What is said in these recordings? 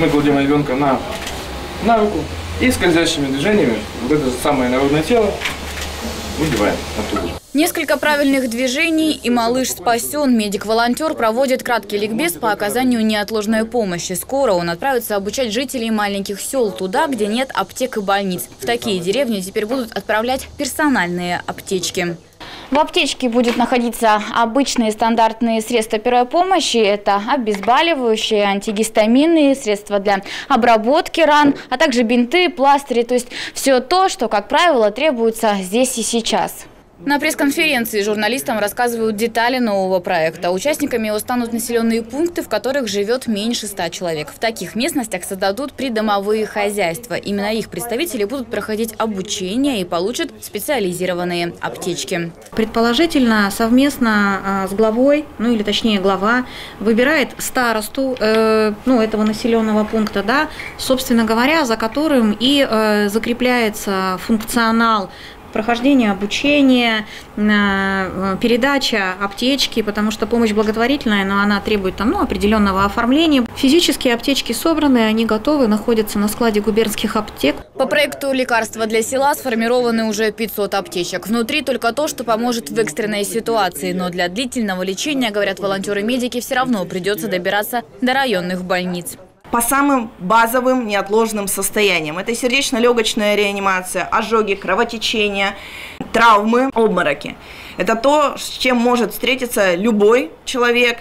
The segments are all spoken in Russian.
Мы кладем ребенка на, на руку и скользящими движениями вот это самое народное тело выдеваем оттуда. Несколько правильных движений, и малыш спасен. Медик-волонтер проводит краткий ликбез по оказанию неотложной помощи. Скоро он отправится обучать жителей маленьких сел туда, где нет аптек и больниц. В такие деревни теперь будут отправлять персональные аптечки. В аптечке будет находиться обычные стандартные средства первой помощи. Это обезболивающие, антигистаминные, средства для обработки ран, а также бинты, пластыри. То есть все то, что, как правило, требуется здесь и сейчас. На пресс-конференции журналистам рассказывают детали нового проекта. Участниками его станут населенные пункты, в которых живет меньше ста человек. В таких местностях создадут придомовые хозяйства. Именно их представители будут проходить обучение и получат специализированные аптечки. Предположительно, совместно а, с главой, ну или точнее глава, выбирает старосту э, ну, этого населенного пункта, да, собственно говоря, за которым и э, закрепляется функционал прохождение обучения, э, передача аптечки, потому что помощь благотворительная, но она требует там, ну, определенного оформления. Физические аптечки собраны, они готовы, находятся на складе губернских аптек. По проекту «Лекарства для села» сформированы уже 500 аптечек. Внутри только то, что поможет в экстренной ситуации, но для длительного лечения, говорят волонтеры-медики, все равно придется добираться до районных больниц по самым базовым неотложным состояниям. Это сердечно-легочная реанимация, ожоги, кровотечения, травмы, обмороки. Это то, с чем может встретиться любой человек,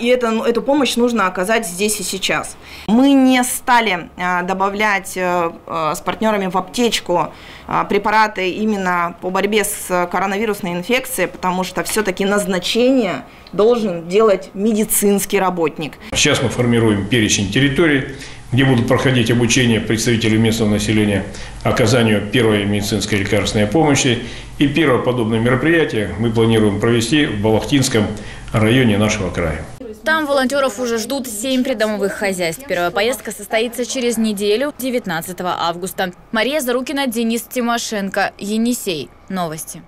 и это, эту помощь нужно оказать здесь и сейчас. Мы не стали а, добавлять э, э, с партнерами в аптечку а, препараты именно по борьбе с коронавирусной инфекцией, потому что все-таки назначение должен делать медицинский работник. Сейчас мы формируем перечень территорий, где будут проходить обучение представителей местного населения оказанию первой медицинской лекарственной помощи. И первое подобное мероприятие мы планируем провести в Балахтинском районе нашего края. Там волонтеров уже ждут семь придомовых хозяйств. Первая поездка состоится через неделю, 19 августа. Мария Зарукина, Денис Тимошенко, Енисей. Новости.